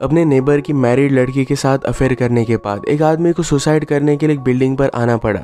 अपने नेबर की मैरिड लड़की के साथ अफेयर करने के बाद एक आदमी को सुसाइड करने के लिए एक बिल्डिंग पर आना पड़ा।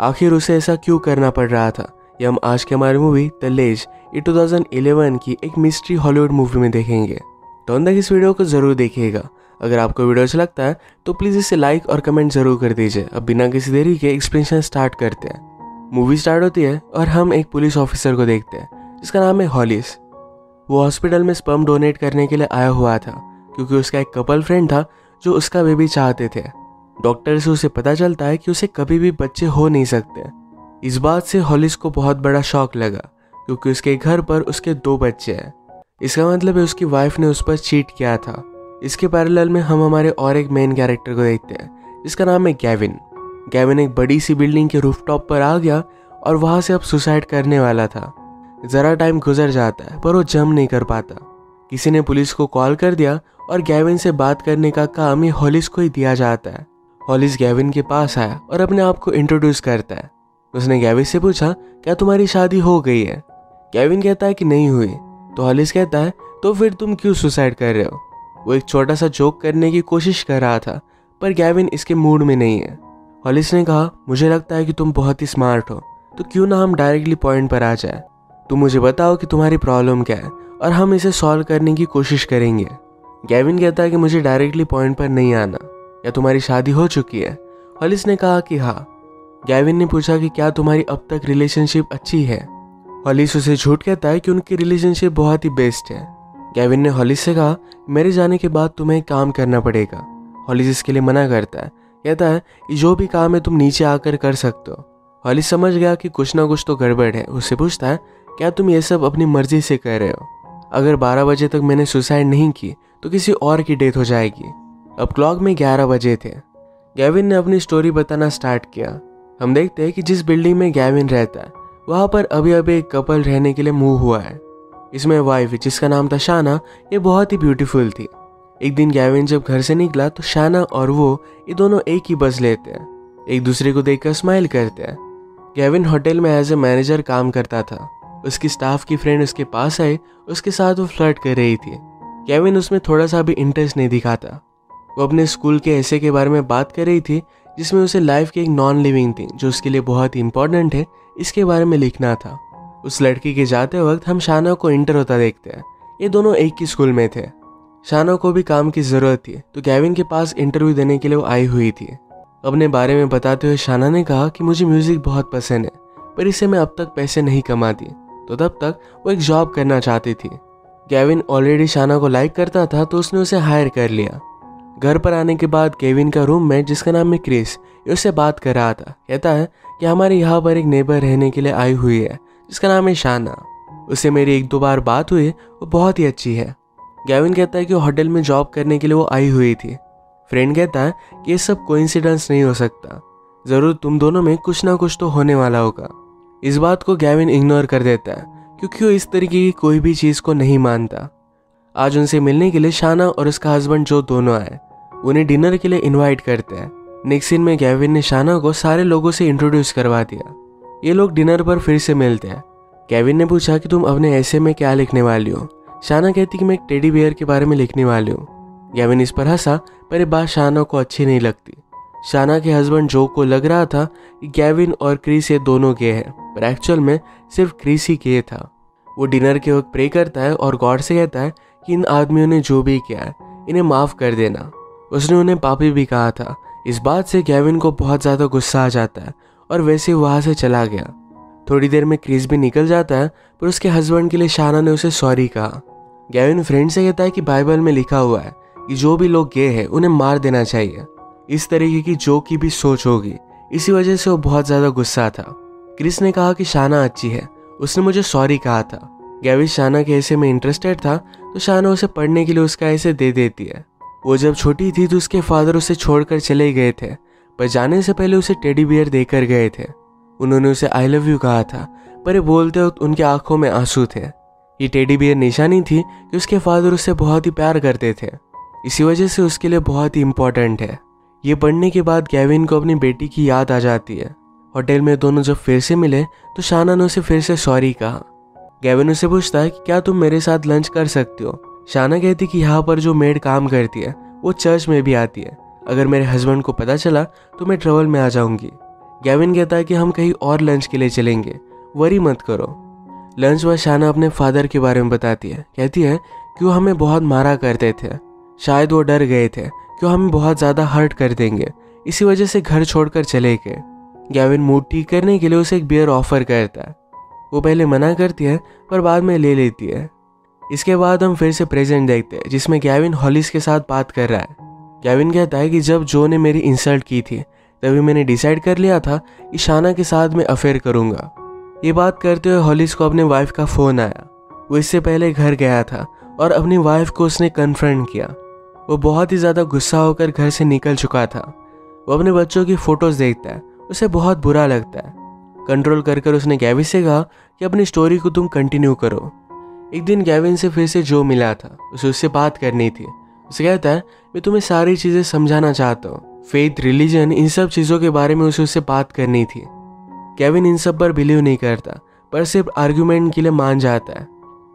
आखिर उसे ऐसा क्यों करना पड़ रहा था? ये हम आज के हमारी मूवी द लेज ये 2011 की एक मिस्ट्री हॉलीवुड मूवी में देखेंगे। तो अंदर इस वीडियो को ज़रूर देखिएगा। अगर आपको वीडियो अच्छा लगता है तो प्लीज़ इसे लाइक और कमेंट ज़रूर कर दीजिए। अब बिना किसी देरी के एक्सप्लेनेशन स्टार्ट करते हैं। मूवी स्टार्ट होती है और हम एक पुलिस ऑफिसर को देखते हैं। जिसका नाम है हॉलिस वो हॉस्पिटल में स्पर्म डोनेट करने के लिए आया हुआ था। क्योंकि उसका एक कपल फ्रेंड था जो उसका बेबी चाहते थे। डॉक्टर से उसे पता चलता है कि उसे कभी भी बच्चे हो नहीं सकते। इस बात से हॉलिस को बहुत बड़ा शौक लगा, क्योंकि उसके घर पर उसके दो बच्चे हैं। इसका मतलब है उसकी वाइफ ने उस पर चीट किया था। इसके पैरेलल में हम हमारे और एक मेन कैरेक्टर को देखते हैं, जिसका नाम है गैविन गैविन एक बड़ी सी बिल्डिंग के रूफटॉप पर आ गया और वहाँ से अब सुसाइड करने वाला था। ज़रा टाइम गुजर जाता है, पर वो जम नहीं कर पाता। किसी ने पुलिस को कॉल कर दिया और गैविन से बात करने का काम ही हॉलिस को ही दिया जाता है। हॉलिस गैविन के पास आया और अपने आप को इंट्रोड्यूस करता है। उसने गैविन से पूछा, क्या तुम्हारी शादी हो गई है? गैविन कहता है कि नहीं हुई। तो हॉलिस कहता है तो फिर तुम क्यों सुसाइड कर रहे हो? वो एक छोटा सा जोक करने की कोशिश कर रहा था, पर गैविन इसके मूड में नहीं है। हॉलिस ने कहा, मुझे लगता है कि तुम बहुत ही स्मार्ट हो तो क्यों ना हम डायरेक्टली पॉइंट पर आ जाए? तुम मुझे बताओ कि तुम्हारी प्रॉब्लम क्या है? और हम इसे सॉल्व करने की कोशिश करेंगे। गैविन कहता है कि मुझे डायरेक्टली पॉइंट पर नहीं आना। या तुम्हारी शादी हो चुकी है? हॉलिस ने कहा कि हाँ। गैविन ने पूछा कि क्या तुम्हारी अब तक रिलेशनशिप अच्छी है? हॉलिस उसे झूठ कहता है कि उनकी रिलेशनशिप बहुत ही बेस्ट है। गैविन ने हॉलिस से कहा, मेरे जाने के बाद तुम्हें काम करना पड़ेगा। हॉलिस इसके लिए मना करता है। कहता है कि जो भी काम है तुम नीचे आकर कर सकते हो। हॉलिस समझ गया कि कुछ ना कुछ तो गड़बड़ है। उससे पूछता है, क्या तुम ये सब अपनी मर्ज़ी से कर रहे हो? अगर 12 बजे तक मैंने सुसाइड नहीं की तो किसी और की डेथ हो जाएगी। अब क्लॉक में 11 बजे थे। गैविन ने अपनी स्टोरी बताना स्टार्ट किया। हम देखते हैं कि जिस बिल्डिंग में गैविन रहता है, वहाँ पर अभी अभी एक कपल रहने के लिए मूव हुआ है। इसमें वाइफ जिसका नाम था शाना, ये बहुत ही ब्यूटीफुल थी। एक दिन गैविन जब घर से निकला तो शाना और वो, ये दोनों एक ही बस लेते हैं। एक दूसरे को देखकर स्माइल करते हैं। गैविन होटल में एज ए मैनेजर काम करता था। उसकी स्टाफ की फ्रेंड उसके पास आई, उसके साथ वो फ्लर्ट कर रही थी। केविन उसमें थोड़ा सा भी इंटरेस्ट नहीं दिखाता। वो अपने स्कूल के ऐसे के बारे में बात कर रही थी, जिसमें उसे लाइफ की एक नॉन लिविंग थी जो उसके लिए बहुत ही इंपॉर्टेंट है, इसके बारे में लिखना था। उस लड़की के जाते वक्त हम शाना को इंटर होता देखते हैं। ये दोनों एक ही स्कूल में थे। शाना को भी काम की ज़रूरत थी तो गैविन के पास इंटरव्यू देने के लिए वो आई हुई थी। अपने बारे में बताते हुए शाना ने कहा कि मुझे म्यूज़िक बहुत पसंद है, पर इसे मैं अब तक पैसे नहीं कमाती। तो तब तक वो एक जॉब करना चाहती थी। केविन ऑलरेडी शाना को लाइक करता था तो उसने उसे हायर कर लिया। घर पर आने के बाद केविन का रूम में, जिसका नाम है क्रिस उससे बात कर रहा था। कहता है कि हमारे यहाँ पर एक नेबर रहने के लिए आई हुई है, जिसका नाम है शाना उससे मेरी एक दो बार बात हुई, वो बहुत ही अच्छी है। गैविन कहता है कि होटल में जॉब करने के लिए वो आई हुई थी। फ्रेंड कहता है कि ये सब कोइंसिडेंस नहीं हो सकता। ज़रूर तुम दोनों में कुछ ना कुछ तो होने वाला होगा। इस बात को गैविन इग्नोर कर देता है, क्योंकि वो इस तरीके की कोई भी चीज़ को नहीं मानता। आज उनसे मिलने के लिए शाना और उसका हस्बैंड जो दोनों आए उन्हें डिनर के लिए इनवाइट करते हैं। नेक्स्ट सीन में गैविन ने शाना को सारे लोगों से इंट्रोड्यूस करवा दिया। ये लोग डिनर पर फिर से मिलते हैं। केविन ने पूछा कि तुम अपने ऐसे में क्या लिखने वाली हो? शाना कहती कि मैं एक टेडी बियर के बारे में लिखने वाली हूँ। गैविन इस पर हंसा, पर ये बात शाना को अच्छी नहीं लगती। शाना के हस्बैंड जो को लग रहा था कि गैविन और क्रिस ये दोनों के हैं। पर एक्चुअल में सिर्फ़ क्रिस ही के था। वो डिनर के वक्त प्रे करता है और गॉड से कहता है कि इन आदमियों ने जो भी किया है, इन्हें माफ़ कर देना। उसने उन्हें पापी भी कहा था। इस बात से गैविन को बहुत ज़्यादा गुस्सा आ जाता है और वैसे वहाँ से चला गया। थोड़ी देर में क्रिस भी निकल जाता है, पर उसके हस्बैंड के लिए शाना ने उसे सॉरी कहा। गैविन फ्रेंड से कहता है कि बाइबल में लिखा हुआ है कि जो भी लोग गे हैं, उन्हें मार देना चाहिए। इस तरीके की जो की भी सोच होगी। इसी वजह से वो बहुत ज़्यादा गुस्सा था। क्रिस ने कहा कि शाना अच्छी है। उसने मुझे सॉरी कहा था। गैविस शाना के ऐसे में इंटरेस्टेड था तो शाना उसे पढ़ने के लिए उसका ऐसे दे देती है। वो जब छोटी थी तो उसके फादर उसे छोड़कर चले गए थे, पर जाने से पहले उसे टेडी बियर देकर गए थे। उन्होंने उसे आई लव यू कहा था, पर बोलते वक्त उनकी आँखों में आँसू थे। ये टेडी बियर निशानी थी कि उसके फादर उससे बहुत ही प्यार करते थे। इसी वजह से उसके लिए बहुत ही इम्पोर्टेंट है। ये पढ़ने के बाद गैविन को अपनी बेटी की याद आ जाती है। होटल में दोनों जब फिर से मिले तो शाना ने उसे फिर से सॉरी कहा। गैविन उसे पूछता है कि क्या तुम मेरे साथ लंच कर सकते हो? शाना कहती कि यहाँ पर जो मेड काम करती है, वो चर्च में भी आती है। अगर मेरे हस्बैंड को पता चला तो मैं ट्रेवल में आ जाऊँगी। गैविन कहता है कि हम कहीं और लंच के लिए चलेंगे। वरी मत करो। लंच व शाना अपने फादर के बारे में बताती है। कहती है कि वो हमें बहुत मारा करते थे? शायद वो डर गए थे। कि वो हमें बहुत ज़्यादा हर्ट कर देंगे? इसी वजह से घर छोड़कर चले गए। गैविन मूड ठीक करने के लिए उसे एक बियर ऑफ़र करता है। वो पहले मना करती है, पर बाद में ले लेती है। इसके बाद हम फिर से प्रेजेंट देखते हैं, जिसमें गैविन हॉलिस के साथ बात कर रहा है। गैविन कहता है कि जब जो ने मेरी इंसल्ट की थी, तभी मैंने डिसाइड कर लिया था कि शाना के साथ मैं अफेयर करूँगा। ये बात करते हुए हॉलिस को अपने वाइफ का फ़ोन आया। वो इससे पहले घर गया था और अपनी वाइफ को उसने कन्फ्रंट किया। वो बहुत ही ज़्यादा गुस्सा होकर घर से निकल चुका था। वो अपने बच्चों की फ़ोटोज़ देखता है। उसे बहुत बुरा लगता है। कंट्रोल कर कर उसने गैविन से कहा कि अपनी स्टोरी को तुम कंटिन्यू करो। एक दिन गैविन से फिर से जो मिला था, उसे उससे बात करनी थी। उसे कहता है, मैं तुम्हें सारी चीज़ें समझाना चाहता हूँ। फेथ, रिलीजन, इन सब चीज़ों के बारे में उसे उससे बात करनी थी। केविन इन सब पर बिलीव नहीं करता, पर सिर्फ़ आर्ग्यूमेंट के लिए मान जाता है।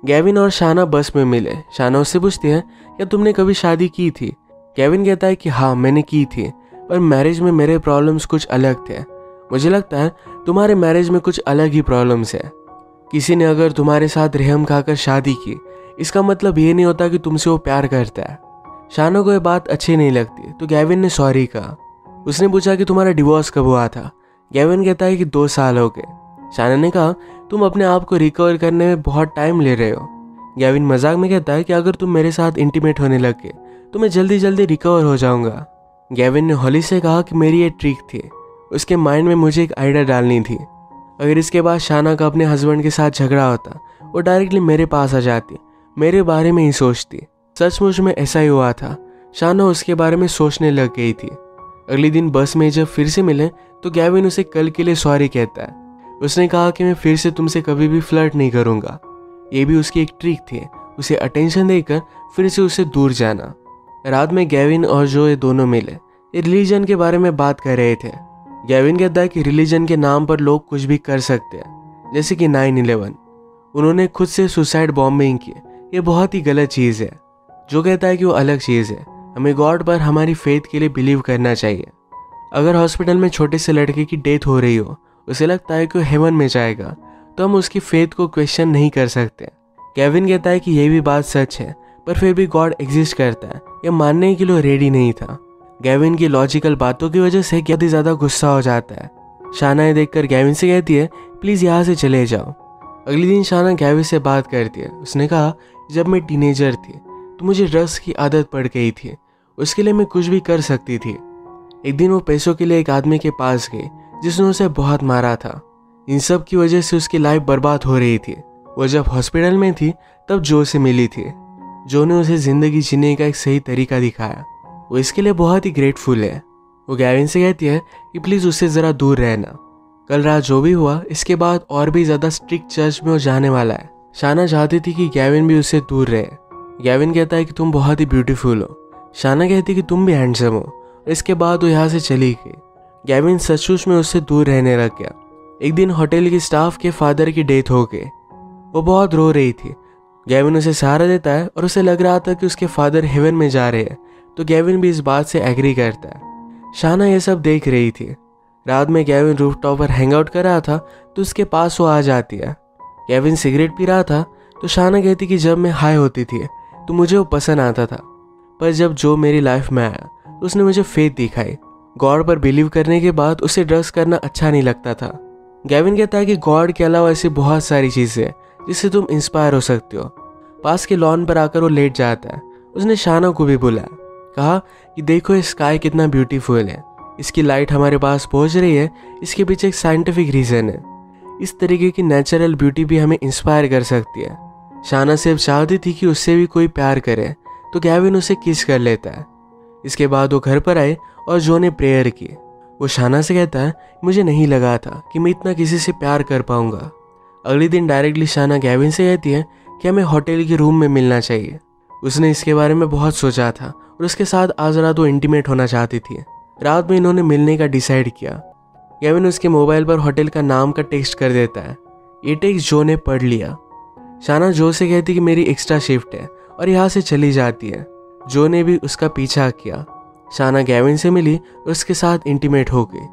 गैविन और शाना बस में मिले। शाना उससे पूछती है, क्या तुमने कभी शादी की थी? केविन कहता है कि हाँ मैंने की थी। पर मैरिज में मेरे प्रॉब्लम्स कुछ अलग थे। मुझे लगता है तुम्हारे मैरिज में कुछ अलग ही प्रॉब्लम्स है। किसी ने अगर तुम्हारे साथ रहम खाकर शादी की, इसका मतलब ये नहीं होता कि तुमसे वो प्यार करता है। शाना को ये बात अच्छी नहीं लगती तो गैविन ने सॉरी कहा। उसने पूछा कि तुम्हारा डिवोर्स कब हुआ था? गैविन कहता है कि दो साल हो गए। शाना ने कहा, तुम अपने आप को रिकवर करने में बहुत टाइम ले रहे हो। गैविन मज़ाक में कहता है कि अगर तुम मेरे साथ इंटीमेट होने लग गए तो मैं जल्दी जल्दी रिकवर हो जाऊँगा। गैविन ने होली से कहा कि मेरी ये ट्रिक थी। उसके माइंड में मुझे एक आइडिया डालनी थी। अगर इसके बाद शाना का अपने हस्बैंड के साथ झगड़ा होता, वो डायरेक्टली मेरे पास आ जाती, मेरे बारे में ही सोचती। सचमुच में ऐसा ही हुआ था। शाना उसके बारे में सोचने लग गई थी। अगले दिन बस में जब फिर से मिले तो गैविन उसे कल के लिए सॉरी कहता है। उसने कहा कि मैं फिर से तुमसे कभी भी फ्लर्ट नहीं करूँगा। ये भी उसकी एक ट्रिक थी। उसे अटेंशन देकर फिर से उसे दूर जाना। रात में गैविन और जो ये दोनों मिले। रिलीजन के बारे में बात कर रहे थे। गैविन कहता है कि रिलीजन के नाम पर लोग कुछ भी कर सकते हैं, जैसे कि नाइन इलेवन उन्होंने खुद से सुसाइड बॉम्बिंग की। ये बहुत ही गलत चीज़ है। जो कहता है कि वो अलग चीज़ है। हमें गॉड पर हमारी फेथ के लिए बिलीव करना चाहिए। अगर हॉस्पिटल में छोटे से लड़के की डेथ हो रही हो, उसे लगता है कि वो हेवन में जाएगा तो हम उसकी फेथ को क्वेश्चन नहीं कर सकते। केविन कहता है कि यह भी बात सच है। पर फिर भी गॉड एग्जिस्ट करता है। यह मानने के लिए रेडी नहीं था। गैविन की लॉजिकल बातों की वजह से बहुत ही ज़्यादा गुस्सा हो जाता है। शाना ये देखकर गैविन से कहती है प्लीज़ यहाँ से चले जाओ। अगले दिन शाना गैविन से बात करती है। उसने कहा, जब मैं टीनेजर थी तो मुझे ड्रग्स की आदत पड़ गई थी। उसके लिए मैं कुछ भी कर सकती थी। एक दिन वो पैसों के लिए एक आदमी के पास गई, जिसने उसे बहुत मारा था। इन सब की वजह से उसकी लाइफ बर्बाद हो रही थी। वो जब हॉस्पिटल में थी, तब जो से मिली थी। जो ने उसे ज़िंदगी जीने का एक सही तरीका दिखाया। वो इसके लिए बहुत ही ग्रेटफुल है। वो गैविन से कहती है कि प्लीज़ उससे ज़रा दूर रहना। कल रात जो भी हुआ, इसके बाद और भी ज़्यादा स्ट्रिक्ट चर्च में वो जाने वाला है। शाना चाहती थी कि गैविन भी उससे दूर रहे। गैविन कहता है कि तुम बहुत ही ब्यूटीफुल हो। शाना कहती कि तुम भी हैंडसम हो। इसके बाद वो यहाँ से चली गई। गैविन सचमुच में उससे दूर रहने लग गया। एक दिन होटल के स्टाफ के फादर की डेथ हो गई। वो बहुत रो रही थी। गैविन उसे सहारा देता है और उसे लग रहा था कि उसके फादर हेवन में जा रहे हैं तो गैविन भी इस बात से एग्री करता है। शाना ये सब देख रही थी। रात में गैविन रूफ टॉप पर हैंग आउट कर रहा था तो उसके पास वो आ जाती है। गैविन सिगरेट पी रहा था तो शाना कहती कि जब मैं हाई होती थी तो मुझे वो पसंद आता था। पर जब जो मेरी लाइफ में आया तो उसने मुझे फेथ दिखाई। गॉड पर बिलीव करने के बाद उसे ड्रग्स करना अच्छा नहीं लगता था। गैविन कहता है कि गॉड के अलावा ऐसी बहुत सारी चीज़ें जिससे तुम इंस्पायर हो सकते हो। पास के लॉन पर आकर वो लेट जाता है। उसने शाना को भी बुलाया कहा कि देखो ये स्काई कितना ब्यूटीफुल है। इसकी लाइट हमारे पास पहुँच रही है। इसके पीछे एक साइंटिफिक रीज़न है। इस तरीके की नेचुरल ब्यूटी भी हमें इंस्पायर कर सकती है। शाना सिर्फ़ चाहती थी कि उससे भी कोई प्यार करे तो गैविन उसे किस कर लेता है। इसके बाद वो घर पर आए और जो ने प्रेयर की वो शाना से कहता है, मुझे नहीं लगा था कि मैं इतना किसी से प्यार कर पाऊँगा। अगले दिन डायरेक्टली शाना गैविन से कहती है कि हमें होटल के रूम में मिलना चाहिए। उसने इसके बारे में बहुत सोचा था और उसके साथ आज रात वो इंटीमेट होना चाहती थी। रात में इन्होंने मिलने का डिसाइड किया। गैविन उसके मोबाइल पर होटल का नाम का टेक्स्ट कर देता है। ये टेक्स्ट जो ने पढ़ लिया। शाना जो से कहती कि मेरी एक्स्ट्रा शिफ्ट है और यहाँ से चली जाती है। जो ने भी उसका पीछा किया। शाना गैविन से मिली और उसके साथ इंटीमेट हो गई।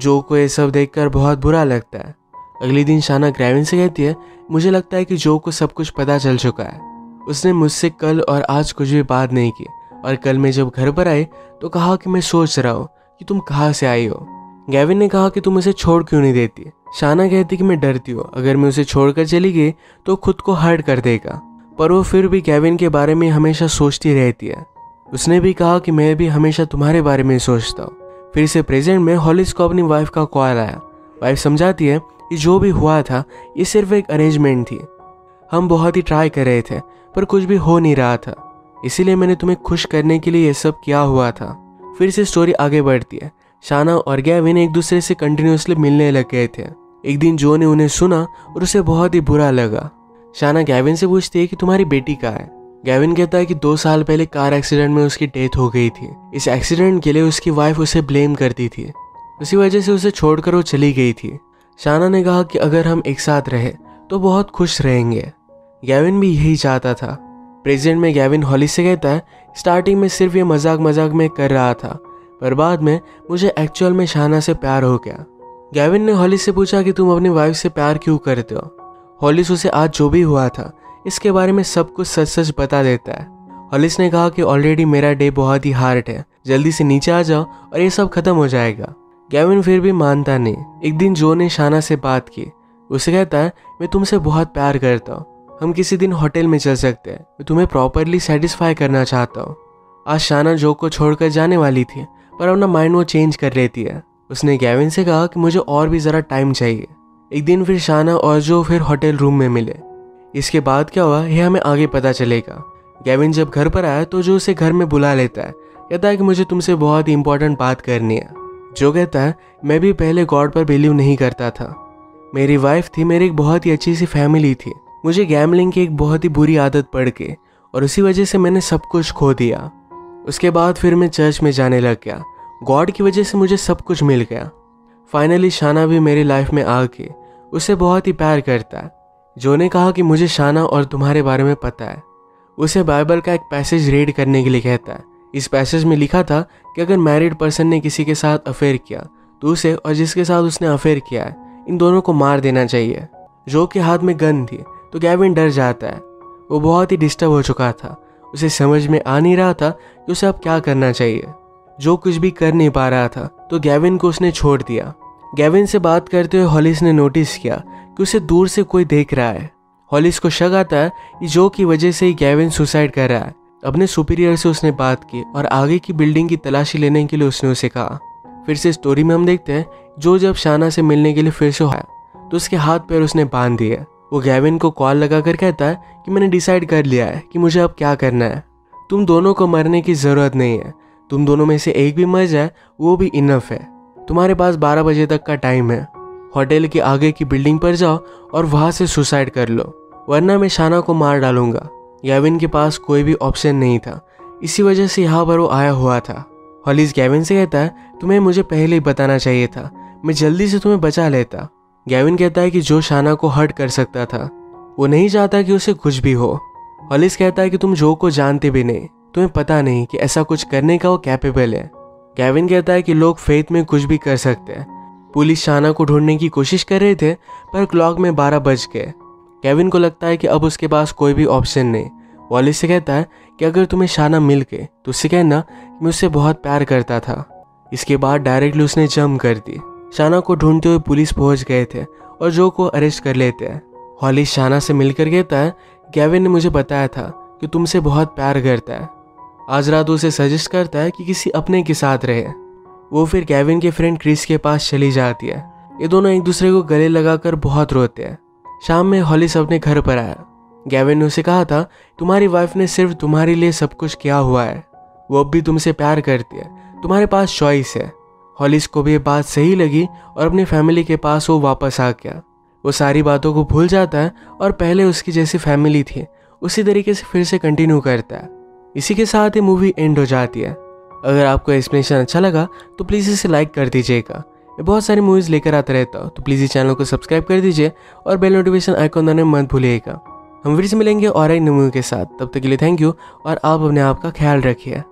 जो को ये सब देखकर बहुत बुरा लगता है। अगले दिन शाना ग्रेविन से कहती है, मुझे लगता है कि जो को सब कुछ पता चल चुका है। उसने मुझसे कल और आज कुछ भी बात नहीं की और कल मैं जब घर पर आई तो कहा कि मैं सोच रहा हूँ कि तुम कहाँ से आई हो। गैविन ने कहा कि तुम उसे छोड़ क्यों नहीं देती? शाना कहती कि मैं डरती हूँ। अगर मैं उसे छोड़कर चली गई तो खुद को हर्ट कर देगा। पर वो फिर भी गैविन के बारे में हमेशा सोचती रहती है। उसने भी कहा कि मैं भी हमेशा तुम्हारे बारे में सोचता हूँ। फिर से प्रेजेंट में हॉलिस को अपनी वाइफ का कॉल आया। वाइफ समझाती है कि जो भी हुआ था, ये सिर्फ़ एक अरेंजमेंट थी। हम बहुत ही ट्राई कर रहे थे, पर कुछ भी हो नहीं रहा था। इसीलिए मैंने तुम्हें खुश करने के लिए ये सब किया हुआ था। फिर से स्टोरी आगे बढ़ती है। शाना और गैविन एक दूसरे से कंटिन्यूसली मिलने लग गए थे। एक दिन जो ने उन्हें सुना और उसे बहुत ही बुरा लगा। शाना गैविन से पूछती है कि तुम्हारी बेटी कहाँ है? गैविन कहता है कि दो साल पहले कार एक्सीडेंट में उसकी डेथ हो गई थी। इस एक्सीडेंट के लिए उसकी वाइफ उसे ब्लेम करती थी। उसी वजह से उसे छोड़कर वो चली गई थी। शाना ने कहा कि अगर हम एक साथ रहे तो बहुत खुश रहेंगे। गैविन भी यही चाहता था। प्रेजेंट में गैविन हॉली से कहता है, स्टार्टिंग में सिर्फ़ ये मज़ाक मज़ाक में कर रहा था, पर बाद में मुझे एक्चुअल में शाना से प्यार हो गया। गैविन ने हॉली से पूछा कि तुम अपनी वाइफ से प्यार क्यों करते हो? हॉलिस उसे आज जो भी हुआ था, इसके बारे में सब कुछ सच सच बता देता है। हॉलिस ने कहा कि ऑलरेडी मेरा डे बहुत ही हार्ड है, जल्दी से नीचे आ जाओ और ये सब खत्म हो जाएगा। गैविन फिर भी मानता नहीं। एक दिन जो ने शाना से बात की, उसे कहता है, मैं तुमसे बहुत प्यार करता हूँ। हम किसी दिन होटल में चल सकते हैं। मैं तुम्हें प्रॉपरली सेटिस्फाई करना चाहता हूँ। आज शाना जो को छोड़कर जाने वाली थी, पर अपना माइंड वो चेंज कर लेती है। उसने गैविन से कहा कि मुझे और भी ज़रा टाइम चाहिए। एक दिन फिर शाना और जो फिर होटल रूम में मिले। इसके बाद क्या हुआ, यह हमें आगे पता चलेगा। गैविन जब घर पर आया तो जो उसे घर में बुला लेता है, कहता है कि मुझे तुमसे बहुत इंपॉर्टेंट बात करनी है। जो कहता है मैं भी पहले गॉड पर बिलीव नहीं करता था। मेरी वाइफ थी, मेरी एक बहुत ही अच्छी सी फैमिली थी। मुझे गैमलिंग की एक बहुत ही बुरी आदत पड़ के और उसी वजह से मैंने सब कुछ खो दिया। उसके बाद फिर मैं चर्च में जाने लग गया। गॉड की वजह से मुझे सब कुछ मिल गया। फाइनली शाना भी मेरी लाइफ में आ आके उसे बहुत ही प्यार करता है। जो ने कहा कि मुझे शाना और तुम्हारे बारे में पता है। उसे बाइबल का एक पैसेज रीड करने के लिए कहता है। इस पैसेज में लिखा था कि अगर मैरिड पर्सन ने किसी के साथ अफेयर किया तो उसे और जिसके साथ उसने अफेयर किया है, इन दोनों को मार देना चाहिए। जो के हाथ में गन थी तो गैविन डर जाता है। वो बहुत ही डिस्टर्ब हो चुका था। उसे समझ में आ नहीं रहा था कि उसे अब क्या करना चाहिए। जो कुछ भी कर नहीं पा रहा था तो गैविन को उसने छोड़ दिया। गैविन से बात करते हुए हॉलिस ने नोटिस किया कि उसे दूर से कोई देख रहा है। हॉलिस को शक आता है कि जो की वजह से ही गैविन सुसाइड कर रहा है। अपने सुपीरियर से उसने बात की और आगे की बिल्डिंग की तलाशी लेने के लिए उसने उसे कहा। फिर से स्टोरी में हम देखते हैं, जो जब शाना से मिलने के लिए फिर से आया तो उसके हाथ पैर उसने बाँध दिए। वो गैविन को कॉल लगाकर कहता है कि मैंने डिसाइड कर लिया है कि मुझे अब क्या करना है। तुम दोनों को मरने की ज़रूरत नहीं है। तुम दोनों में से एक भी मर जाए, वो भी इनफ है। तुम्हारे पास 12 बजे तक का टाइम है। होटल के आगे की बिल्डिंग पर जाओ और वहाँ से सुसाइड कर लो, वरना मैं शाना को मार डालूँगा। गैविन के पास कोई भी ऑप्शन नहीं था। इसी वजह से यहाँ पर वो आया हुआ था। हॉलीज गैविन से कहता है, तुम्हें मुझे पहले ही बताना चाहिए था। मैं जल्दी से तुम्हें बचा लेता। गैविन कहता है कि जो शाना को हर्ट कर सकता था, वो नहीं चाहता कि उसे कुछ भी हो। हॉलिस कहता है कि तुम जो को जानते भी नहीं, तुम्हें पता नहीं कि ऐसा कुछ करने का वो कैपेबल है। केविन कहता है कि लोग फेथ में कुछ भी कर सकते हैं। पुलिस शाना को ढूँढने की कोशिश कर रहे थे, पर क्लॉक में बारह बज गए। केविन को लगता है कि अब उसके पास कोई भी ऑप्शन नहीं। वॉलिस से कहता है कि अगर तुम्हें शाना मिल के तो उससे कहना कि मैं उससे बहुत प्यार करता था। इसके बाद डायरेक्टली उसने जम कर दी। शाना को ढूंढते हुए पुलिस पहुँच गए थे और जो को अरेस्ट कर लेते हैं। हॉलिस शाना से मिलकर कहता है गैविन ने मुझे बताया था कि तुमसे बहुत प्यार करता है। आज रात उसे सजेस्ट करता है कि किसी अपने के साथ रहे। वो फिर कैविन के फ्रेंड क्रिस के पास चली जाती है। ये दोनों एक दूसरे को गले लगाकर बहुत रोते हैं। शाम में हॉलिस अपने घर पर आया। गैविन ने उसे कहा था, तुम्हारी वाइफ ने सिर्फ़ तुम्हारे लिए सब कुछ किया हुआ है। वो अब भी तुमसे प्यार करती है। तुम्हारे पास चॉइस है। हॉलिस को भी ये बात सही लगी और अपनी फैमिली के पास वो वापस आ गया। वो सारी बातों को भूल जाता है और पहले उसकी जैसी फैमिली थी, उसी तरीके से फिर से कंटिन्यू करता है। इसी के साथ ही मूवी एंड हो जाती है। अगर आपको एक्सप्लेनेशन अच्छा लगा तो प्लीज़ इसे लाइक कर दीजिएगा। मैं बहुत सारी मूवीज़ लेकर आता रहता हूँ तो प्लीज़ इस चैनल को सब्सक्राइब कर दीजिए और बेल नोटिफिकेशन आइकॉन दबाने मत भूलिएगा। हम फिर से मिलेंगे और एक मूवी के साथ। तब तक के लिए थैंक यू और आप अपने आप का ख्याल रखिए।